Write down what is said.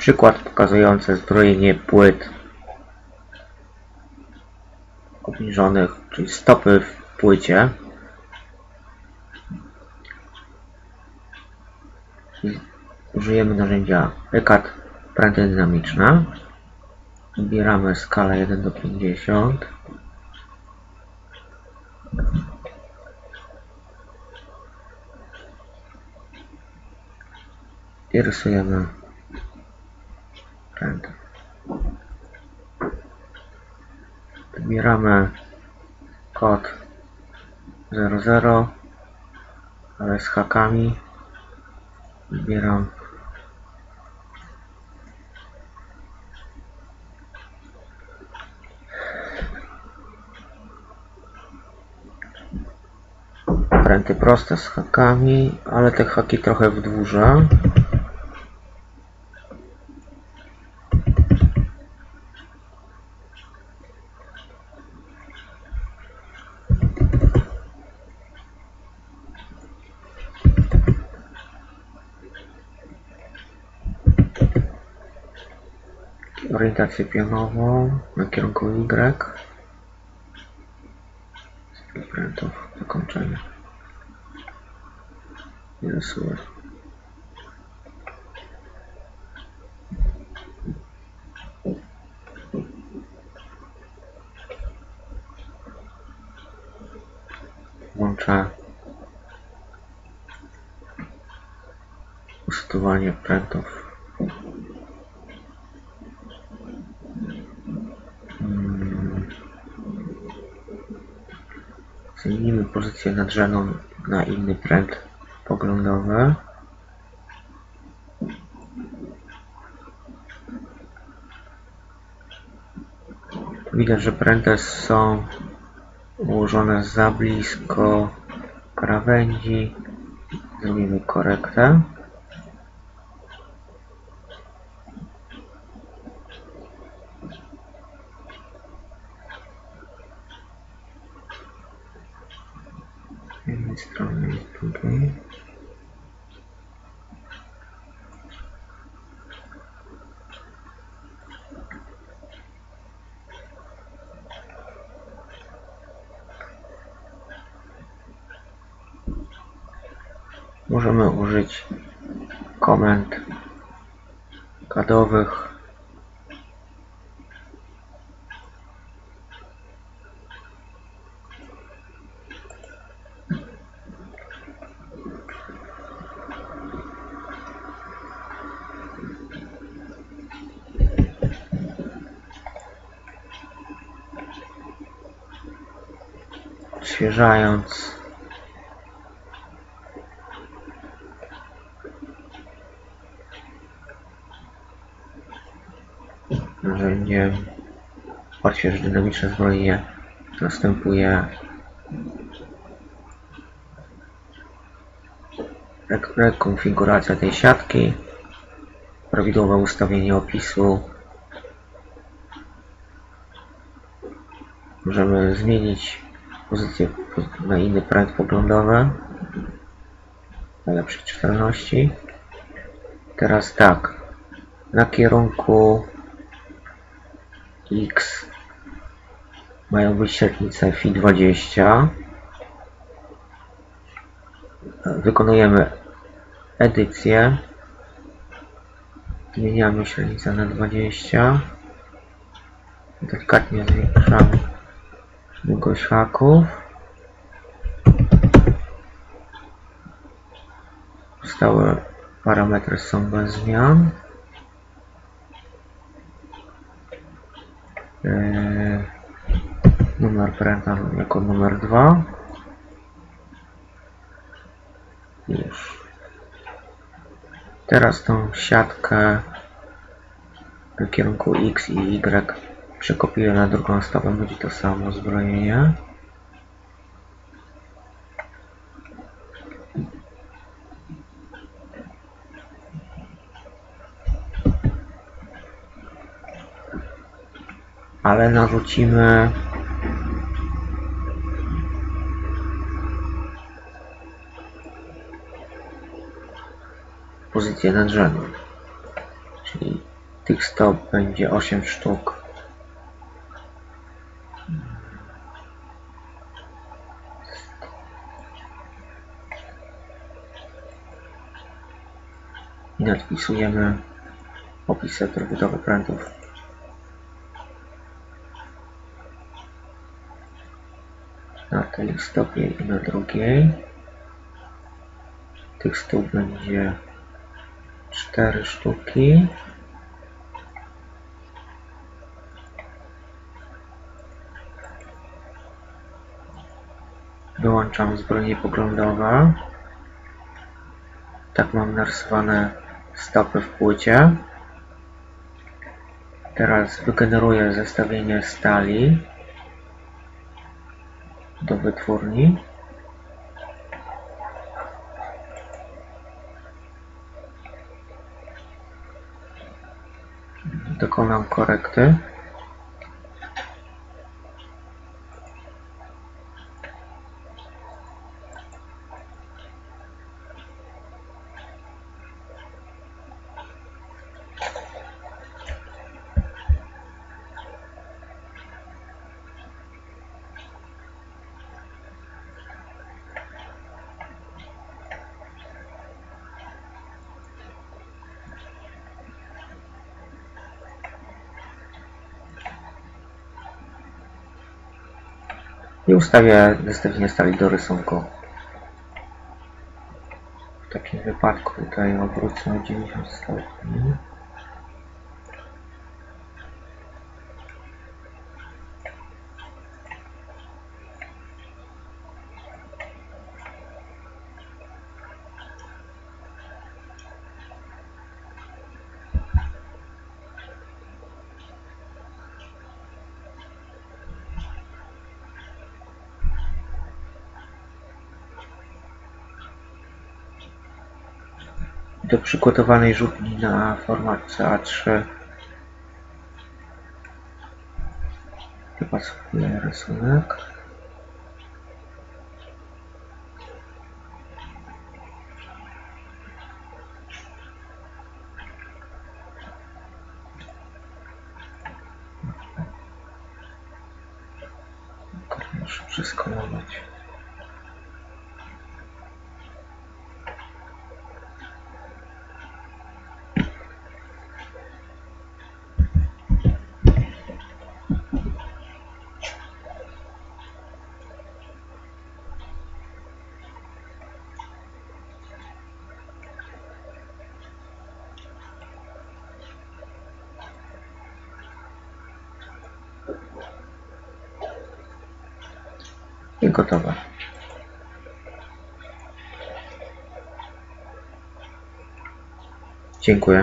Przykład pokazujący zbrojenie płyt obniżonych, czyli stopy w płycie. Użyjemy narzędzia ECAD pręty dynamiczne. Wybieramy skalę 1 do 50. I rysujemy pręty. Wybieramy kod 00 ale z hakami. Wybieram pręty proste z hakami, ale te haki trochę wydłużę. Orientację pionową na kierunku Y. Z prętów zakończenia. I rysuję. Włączę usytuowanie prętów Zmienimy pozycję nadrzeną na inny pręt poglądowy. Widać, że pręty są ułożone za blisko krawędzi. Zrobimy korektę. Z jednej strony drugiej. Możemy użyć komend kadowych odświeżając. Narzędziem odśwież dynamiczne zbrojenie następuje rek- rekonfiguracja tej siatki prawidłowe ustawienie opisu. Możemy zmienić pozycję na inny pręt poglądowy dla lepszej czytelności. Teraz tak na kierunku X mają być średnice Fi 20 wykonujemy edycję. Zmieniamy średnicę na 20 delikatnie zwiększamy długość haków Pozostałe parametry są bez zmian. Eee, numer pręta jako numer 2 już. Teraz tą siatkę w kierunku X i Y przekopiuję na drugą stronę będzie to samo zbrojenie ale narzucimy pozycję nadrzędną czyli Tych stop będzie 8 sztuk. I nadpisujemy opis sektor budowy prętów. Na tej stopie i na drugiej. Tych stóp będzie 4 sztuki. Wyłączam zbrojenie poglądowe. Tak mam narysowane stopy w płycie. Teraz wygeneruję zestawienie stali do wytwórni. Dokonam korekty. I ustawię zestawienie stali do rysunku. W takim wypadku tutaj obrócę o 90 stopni. Do przygotowanej rzutni na format CA3 dopasowuję rysunek. Muszę przeskalować i gotowe. Dziękuję.